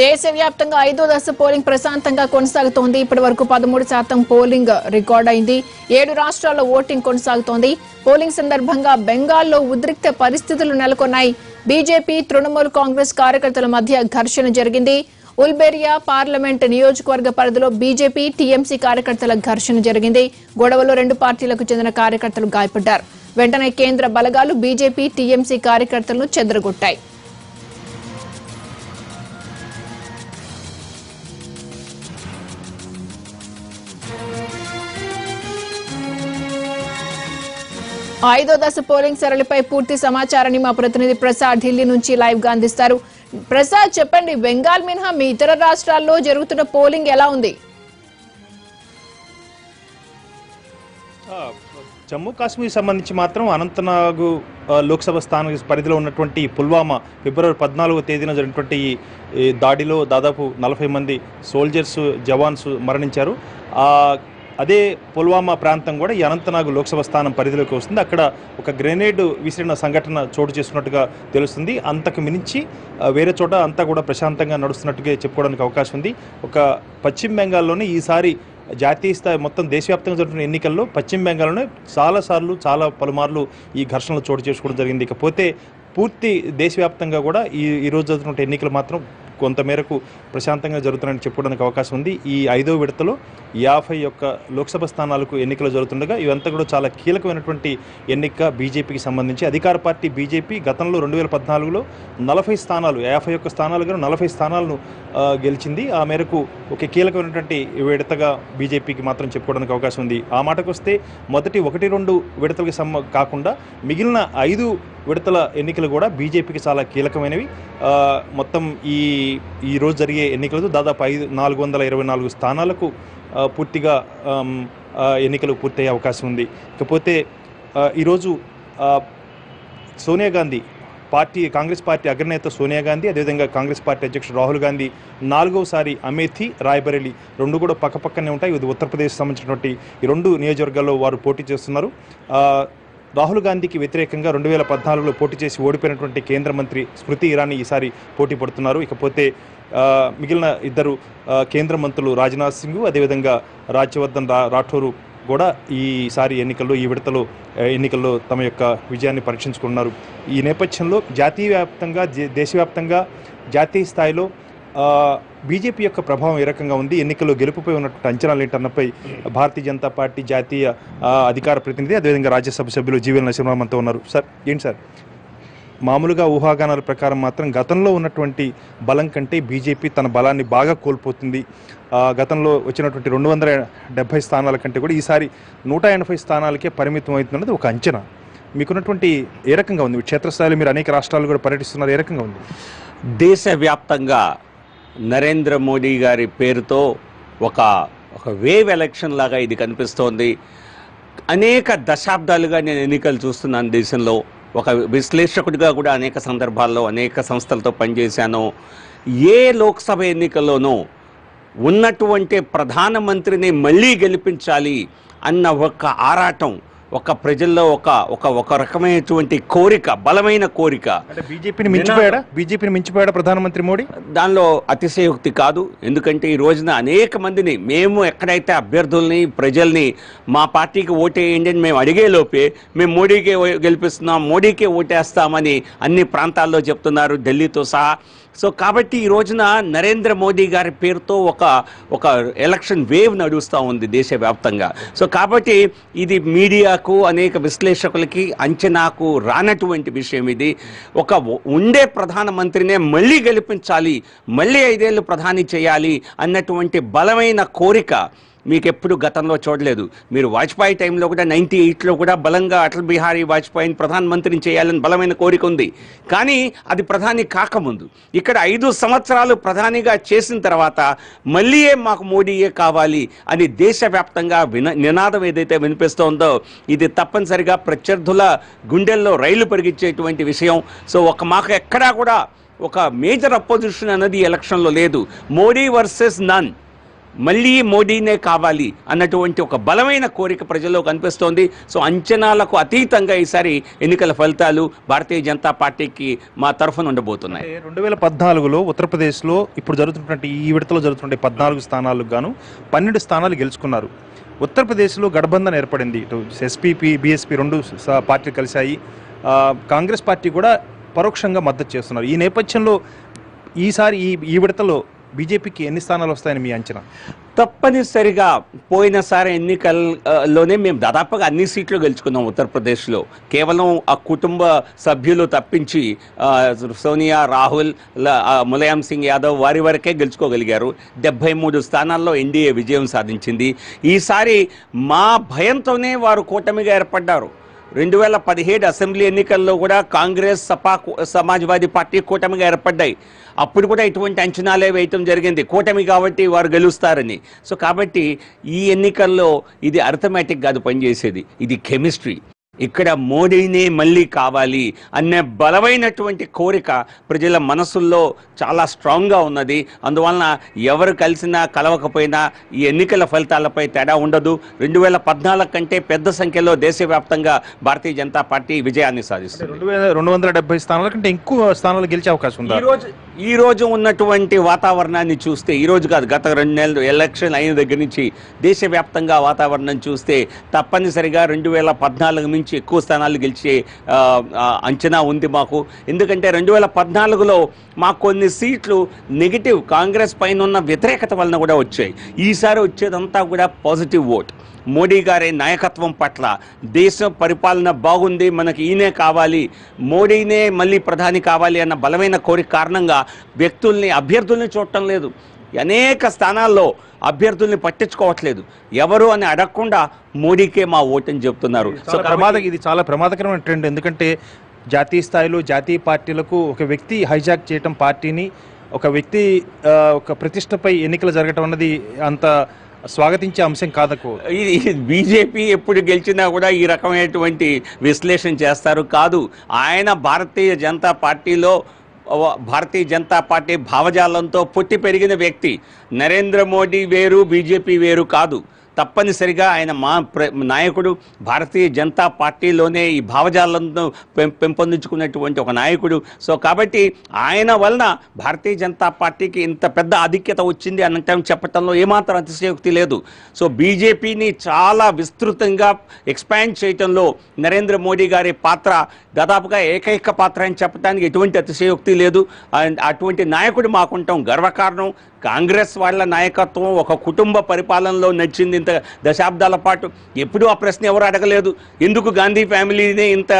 దేశవ్యాప్తంగా ఐదో దశ పోలింగ్ ప్రశాంతంగా కొనసాగుతోంది. ఇప్పటి వరకు పదమూడు శాతం పోలింగ్ రికార్డ్ అయింది. ఏడు రాష్ట్రాల్లో ఓటింగ్ కొనసాగుతోంది. పోలింగ్ సందర్భంగా బెంగాల్లో ఉద్రిక్త పరిస్థితులు నెలకొన్నాయి. బీజేపీ తృణమూల్ కాంగ్రెస్ కార్యకర్తల మధ్య ఘర్షణ జరిగింది. ఉల్బెరియా పార్లమెంట్ నియోజకవర్గ పరిధిలో బీజేపీ టీఎంసీ కార్యకర్తల ఘర్షణ జరిగింది. గొడవలో రెండు పార్టీలకు చెందిన కార్యకర్తలు గాయపడ్డారు. వెంటనే కేంద్ర బలగాలు బీజేపీ టీఎంసీ కార్యకర్తలను చెదరగొట్టాయి. ఐదో దశ పోలింగ్ సరళిపై పూర్తి సమాచారాన్ని మా ప్రతినిధి ప్రసాద్ ఢిల్లీ నుంచి లైవ్గా అందిస్తారు. ప్రసాద్ చెప్పండి బెంగాల్ మినహా మీ ఇతర రాష్ట్రాల్లో జరుగుతున్న పోలింగ్ ఎలా ఉంది? జమ్మూ కాశ్మీర్ సంబంధించి మాత్రం అనంతనాగు లోక్సభ స్థాన పరిధిలో ఉన్నటువంటి పుల్వామా ఫిబ్రవరి పద్నాలుగో తేదీన జరిగినటువంటి ఈ- దాడిలో దాదాపు నలభై మంది సోల్జర్స్ జవాన్స్ మరణించారు. అదే పుల్వామా ప్రాంతం కూడా ఈ అనంతనాగ్ లోక్సభ స్థానం పరిధిలోకి వస్తుంది. అక్కడ ఒక గ్రెనేడ్ విసిరిన సంఘటన చోటు చేసుకున్నట్టుగా తెలుస్తుంది. అంతకు మించి వేరే చోట అంతా కూడా ప్రశాంతంగా నడుస్తున్నట్టుగా చెప్పుకోవడానికి అవకాశం ఉంది. ఒక పశ్చిమ బెంగాల్లోనే ఈసారి జాతీయ స్థాయి మొత్తం దేశవ్యాప్తంగా జరుగుతున్న ఎన్నికల్లో పశ్చిమ బెంగాల్లోనే చాలాసార్లు చాలా పలుమార్లు ఈ ఘర్షణలు చోటు చేసుకోవడం జరిగింది. ఇకపోతే పూర్తి దేశవ్యాప్తంగా కూడా ఈ ఈరోజు రోజు జరుగుతున్న ఎన్నికలు మాత్రం కొంతమేరకు ప్రశాంతంగా జరుగుతున్నాయని చెప్పుకోవడానికి అవకాశం ఉంది. ఈ ఐదో విడతలో యాభై యొక్క లోక్సభ స్థానాలకు ఎన్నికలు జరుగుతుండగా ఇవంతా కూడా చాలా కీలకమైనటువంటి ఎన్నిక బీజేపీకి సంబంధించి. అధికార పార్టీ బీజేపీ గతంలో రెండు వేల పద్నాలుగులో నలభై స్థానాలు యాభై ఒక్క స్థానాలుగా నలభై స్థానాలను గెలిచింది. ఆ మేరకు ఒక కీలకమైనటువంటి విడతగా బీజేపీకి మాత్రం చెప్పుకోవడానికి అవకాశం ఉంది. ఆ మాటకు వస్తే మొదటి ఒకటి రెండు విడతలకు సమ్మ కాకుండా మిగిలిన ఐదు విడతల ఎన్నికలు కూడా బీజేపీకి చాలా కీలకమైనవి. మొత్తం ఈ ఈరోజు జరిగే ఎన్నికలతో దాదాపు ఐదు నాలుగు వందల ఇరవై నాలుగు స్థానాలకు పూర్తిగా ఎన్నికలు పూర్తయ్యే అవకాశం ఉంది. ఇకపోతే ఈరోజు సోనియా గాంధీ పార్టీ కాంగ్రెస్ పార్టీ అగ్రనేత సోనియా గాంధీ అదేవిధంగా కాంగ్రెస్ పార్టీ అధ్యక్షుడు రాహుల్ గాంధీ నాలుగోసారి అమేథీ రాయ్బరేలీ రెండు కూడా పక్కపక్కనే ఉంటాయి. ఇది ఉత్తరప్రదేశ్ సంబంధించినటువంటి ఈ రెండు నియోజకవర్గాల్లో వారు పోటీ చేస్తున్నారు. రాహుల్ గాంధీకి వ్యతిరేకంగా రెండు వేల పద్నాలుగులో పోటీ చేసి ఓడిపోయినటువంటి కేంద్ర మంత్రి స్మృతి ఇరానీ ఈసారి పోటీ పడుతున్నారు. ఇకపోతే మిగిలిన ఇద్దరు కేంద్ర మంత్రులు రాజ్నాథ్ సింగ్ అదేవిధంగా రాజ్యవర్ధన్ రా రాఠోరు కూడా ఈసారి ఎన్నికల్లో ఈ విడతలో ఎన్నికల్లో తమ యొక్క విజయాన్ని పరీక్షించుకున్నారు. ఈ నేపథ్యంలో జాతీయ వ్యాప్తంగా దేశవ్యాప్తంగా జాతీయ స్థాయిలో బీజేపీ యొక్క ప్రభావం ఏ రకంగా ఉంది? ఎన్నికల్లో గెలుపుపై ఉన్నటువంటి అంచనాలు ఏంటన్నపై భారతీయ జనతా పార్టీ జాతీయ అధికార ప్రతినిధి అదేవిధంగా రాజ్యసభ సభ్యులు జీవన నరసింహరామంతో ఉన్నారు. సార్ ఏంటి సార్? మామూలుగా ఊహాగానాల ప్రకారం మాత్రం గతంలో ఉన్నటువంటి బలం కంటే బీజేపీ తన బలాన్ని బాగా కోల్పోతుంది. గతంలో వచ్చినటువంటి రెండు వందల డెబ్బై స్థానాల కంటే కూడా ఈసారి నూట ఎనభై స్థానాలకే పరిమితం అవుతున్నది ఒక అంచనా. మీకున్నటువంటి ఏ రకంగా ఉంది? క్షేత్రస్థాయిలో మీరు అనేక రాష్ట్రాలు కూడా పర్యటిస్తున్నారు ఏ రకంగా ఉంది? దేశవ్యాప్తంగా నరేంద్ర మోడీ గారి పేరుతో ఒక ఒక వేవ్ ఎలక్షన్ లాగా ఇది కనిపిస్తోంది. అనేక దశాబ్దాలుగా నేను ఎన్నికలు చూస్తున్నాను దేశంలో. ఒక విశ్లేషకుడిగా కూడా అనేక సందర్భాల్లో అనేక సంస్థలతో పనిచేశాను. ఏ లోక్సభ ఎన్నికల్లోనూ ఉన్నటువంటి ప్రధానమంత్రిని మళ్ళీ గెలిపించాలి అన్న ఒక ఆరాటం ఒక ప్రజల్లో ఒక ఒక ఒక రకమైనటువంటి కోరిక బలమైన కోరిక. అంటే బీజేపీని మించిపోయాడా? బీజేపీని మించిపోయాడా ప్రధానమంత్రి మోడీ? దానిలో అతిశయోక్తి కాదు. ఎందుకంటే ఈ రోజున అనేక మందిని మేము ఎక్కడైతే అభ్యర్థుల్ని ప్రజల్ని మా పార్టీకి ఓటేయండి అని మేము అడిగే లోపే మేము మోడీకే గెలిపిస్తున్నాం మోడీకే ఓటేస్తామని అన్ని ప్రాంతాల్లో చెప్తున్నారు. ఢిల్లీతో సహా సో కాబట్టి ఈ రోజున నరేంద్ర మోదీ గారి పేరుతో ఒక ఒక ఎలక్షన్ వేవ్ నడుస్తూ ఉంది దేశవ్యాప్తంగా. సో కాబట్టి ఇది మీడియాకు అనేక విశ్లేషకులకి అంచనాకు రానటువంటి విషయం ఇది. ఒక ఉండే ప్రధానమంత్రినే మళ్ళీ గెలిపించాలి మళ్ళీ ఐదేళ్ళు ప్రధాని చేయాలి అన్నటువంటి బలమైన కోరిక మీకు ఎప్పుడు గతంలో చూడలేదు. మీరు వాజ్పేయి టైంలో కూడా నైంటీ ఎయిట్లో కూడా బలంగా అటల్ బిహారీ వాజ్పేయిని ప్రధానమంత్రిని చేయాలని బలమైన కోరిక ఉంది. కానీ అది ప్రధాని కాకముందు. ఇక్కడ ఐదు సంవత్సరాలు ప్రధానిగా చేసిన తర్వాత మళ్ళీయే మాకు మోడీయే కావాలి అని దేశవ్యాప్తంగా విన నినాదం ఏదైతే వినిపిస్తోందో ఇది తప్పనిసరిగా ప్రత్యర్థుల గుండెల్లో రైలు పరిగించేటువంటి విషయం. సో ఒక మాకు ఎక్కడా కూడా ఒక మేజర్ అపోజిషన్ అన్నది ఎలక్షన్లో లేదు. Modi versus none. మళ్ళీ మోడీనే కావాలి అన్నటువంటి ఒక బలమైన కోరిక ప్రజల్లో కనిపిస్తోంది సో అంచనాలకు అతీతంగా ఈసారి ఎన్నికల ఫలితాలు భారతీయ జనతా పార్టీకి మా తరఫున ఉండబోతున్నాయి. రెండు వేల పద్నాలుగులో ఉత్తరప్రదేశ్లో ఇప్పుడు జరుగుతున్నటువంటి ఈ విడతలో జరుగుతున్న పద్నాలుగు స్థానాలకు గాను పన్నెండు స్థానాలు గెలుచుకున్నారు. ఉత్తరప్రదేశ్లో గఠబంధన్ ఏర్పడింది. ఇటు ఎస్పీపీ బీఎస్పీ రెండు పార్టీలు కలిశాయి. కాంగ్రెస్ పార్టీ కూడా పరోక్షంగా మద్దతు చేస్తున్నారు. ఈ నేపథ్యంలో ఈసారి ఈ ఈ విడతలో బీజేపీకి ఎన్ని స్థానాలు వస్తాయని మీ అంచనా? తప్పనిసరిగా పోయినసారి ఎన్నికల్లోనే మేము దాదాపుగా అన్ని సీట్లు గెలుచుకున్నాం ఉత్తరప్రదేశ్లో. కేవలం ఆ కుటుంబ సభ్యులు తప్పించి సోనియా రాహుల్ ములాయం సింగ్ యాదవ్ వారి వరకే గెలుచుకోగలిగారు. డెబ్బై మూడు స్థానాల్లో ఎన్డీఏ విజయం సాధించింది. ఈసారి మా భయంతోనే వారు కూటమిగా ఏర్పడ్డారు. రెండు వేల పదిహేడు అసెంబ్లీ ఎన్నికల్లో కూడా కాంగ్రెస్ సపా సమాజ్వాదీ పార్టీ కూటమిగా ఏర్పడ్డాయి. అప్పుడు కూడా ఇటువంటి అంచనాలే వేయటం జరిగింది. కూటమి కాబట్టి వారు గెలుస్తారని. సో కాబట్టి ఈ ఎన్నికల్లో ఇది అర్థమెటిక్ కాదు పనిచేసేది. ఇది కెమిస్ట్రీ. ఇక్కడ మోడీనే మళ్ళీ కావాలి అనే బలమైనటువంటి కోరిక ప్రజల మనసుల్లో చాలా స్ట్రాంగ్గా ఉన్నది. అందువలన ఎవరు కలిసినా కలవకపోయినా ఈ ఎన్నికల ఫలితాలపై తేడా ఉండదు. రెండు వేల పద్నాలుగు కంటే పెద్ద సంఖ్యలో దేశవ్యాప్తంగా భారతీయ జనతా పార్టీ విజయాన్ని సాధిస్తుంది. రెండు వేల రెండు వందల డెబ్బై స్థానాల కంటే ఎక్కువ స్థానాలు గెలిచే అవకాశం ఉందా? ఈ ఈరోజు ఈ రోజు ఉన్నటువంటి వాతావరణాన్ని చూస్తే ఈరోజు కాదు గత రెండు నెలలు ఎలక్షన్ అయిన దగ్గర నుంచి దేశవ్యాప్తంగా వాతావరణం చూస్తే తప్పనిసరిగా రెండు వేల పద్నాలుగు నుంచి ఎక్కువ స్థానాలు గెలిచే అంచనా ఉంది మాకు. ఎందుకంటే రెండు వేల పద్నాలుగులో మాకు కొన్ని సీట్లు నెగిటివ్ కాంగ్రెస్ పైన ఉన్న వ్యతిరేకత వలన కూడా వచ్చాయి. ఈసారి వచ్చేదంతా కూడా పాజిటివ్ ఓట్. మోడీ గారి నాయకత్వం పట్ల దేశ పరిపాలన బాగుంది మనకి ఈయనే కావాలి మోడీనే మళ్ళీ ప్రధాని కావాలి అన్న బలమైన కోరిక కారణంగా వ్యక్తుల్ని అభ్యర్థుల్ని చూడటం లేదు. అనేక స్థానాల్లో అభ్యర్థుల్ని పట్టించుకోవట్లేదు. ఎవరు అని అడగకుండా మోడీకే మా ఓటని చెప్తున్నారు. సో ప్రమాద ఇది చాలా ప్రమాదకరమైన ట్రెండ్. ఎందుకంటే జాతీయ స్థాయిలో జాతీయ పార్టీలకు ఒక వ్యక్తి హైజాక్ చేయటం పార్టీని ఒక వ్యక్తి ఒక ప్రతిష్టపై ఎన్నికలు జరగటం అన్నది అంత స్వాగతించే అంశం కాదకు ఇది బీజేపీ ఎప్పుడు గెలిచినా కూడా ఈ రకమైనటువంటి విశ్లేషణ చేస్తారు కాదు. ఆయన భారతీయ జనతా పార్టీలో భారతీయ జనతా పార్టీ భావజాలంతో పుట్టి పెరిగిన వ్యక్తి. నరేంద్ర మోడీ వేరు బీజేపీ వేరు కాదు. తప్పనిసరిగా ఆయన మా నాయకుడు భారతీయ జనతా పార్టీలోనే ఈ భావజాలను పెం పెంపొందించుకున్నటువంటి ఒక నాయకుడు. సో కాబట్టి ఆయన వలన భారతీయ జనతా పార్టీకి ఇంత పెద్ద ఆధిక్యత వచ్చింది అనటం చెప్పటంలో ఏమాత్రం అతిశయోక్తి లేదు. సో బీజేపీని చాలా విస్తృతంగా ఎక్స్పాండ్ చేయటంలో నరేంద్ర మోడీ గారి పాత్ర దాదాపుగా ఏకైక పాత్ర అని చెప్పడానికి ఎటువంటి అతిశయోక్తి లేదు. అటువంటి నాయకుడు మాకుంటాం గర్వకారణం. కాంగ్రెస్ వాళ్ళ నాయకత్వం ఒక కుటుంబ పరిపాలనలో నడిచింది ఇంత దశాబ్దాల పాటు ఎప్పుడూ ఆ ప్రశ్న ఎవరు అడగలేదు. ఎందుకు గాంధీ ఫ్యామిలీనే ఇంత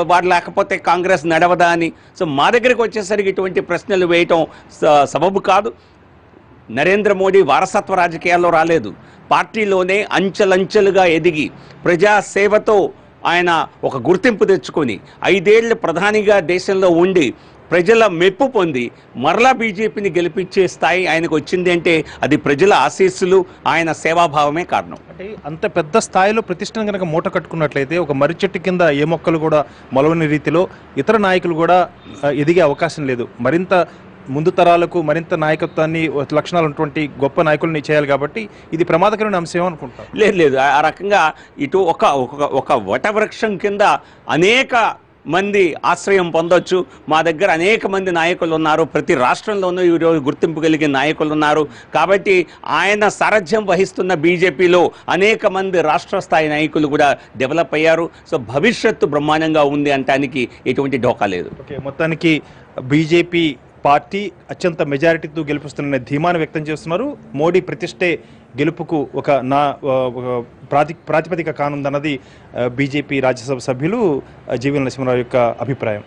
వారు లేకపోతే కాంగ్రెస్ నడవదా అని. సో మా దగ్గరికి వచ్చేసరికి ఇటువంటి ప్రశ్నలు వేయటం స- సబబు కాదు. నరేంద్ర మోడీ వారసత్వ రాజకీయాల్లో రాలేదు. పార్టీలోనే అంచెలంచెలుగా ఎదిగి ప్రజాసేవతో ఆయన ఒక గుర్తింపు తెచ్చుకొని ఐదేళ్ళు ప్రధానిగా దేశంలో ఉండి ప్రజల మెప్పు పొంది మరలా బీజేపీని గెలిపించే స్థాయి ఆయనకు వచ్చింది అంటే అది ప్రజల ఆశీస్సులు ఆయన సేవాభావమే కారణం. అంటే అంత పెద్ద స్థాయిలో ప్రతిష్టను కనుక మూట కట్టుకున్నట్లయితే ఒక మర్రి చెట్టు కింద ఏ మొక్కలు కూడా మొలవని రీతిలో ఇతర నాయకులు కూడా ఎదిగే అవకాశం లేదు. మరింత ముందు తరాలకు మరింత నాయకత్వాన్ని లక్షణాలు ఉన్నటువంటి గొప్ప నాయకుల్ని చేయాలి కాబట్టి ఇది ప్రమాదకరమైన అంశం అనుకుంటాను లేదు లేదు. ఆ రకంగా ఇటు ఒక ఒక- ఒక వటవృక్షం కింద అనేక మంది ఆశ్రయం పొందొచ్చు. మా దగ్గర అనేక మంది నాయకులు ఉన్నారు. ప్రతి రాష్ట్రంలోనూ ఈరోజు గుర్తింపు కలిగిన నాయకులు ఉన్నారు. కాబట్టి ఆయన సారథ్యం వహిస్తున్న బీజేపీలో అనేక మంది రాష్ట్ర స్థాయి నాయకులు కూడా డెవలప్ అయ్యారు. సో భవిష్యత్తు బ్రహ్మాండంగా ఉంది అనటానికి ఎటువంటి ఢోకా లేదు. ఓకే మొత్తానికి బీజేపీ పార్టీ అత్యంత మెజారిటీతో గెలుపుస్తున్న ధీమాను వ్యక్తం చేస్తున్నారు. మోడీ ప్రతిష్టే గెలుపుకు ఒక నా ప్రాతి ప్రాతిపదిక కానుందన్నది బీజేపీ రాజ్యసభ సభ్యులు జీవన్ నరసింహరావు యొక్క అభిప్రాయం.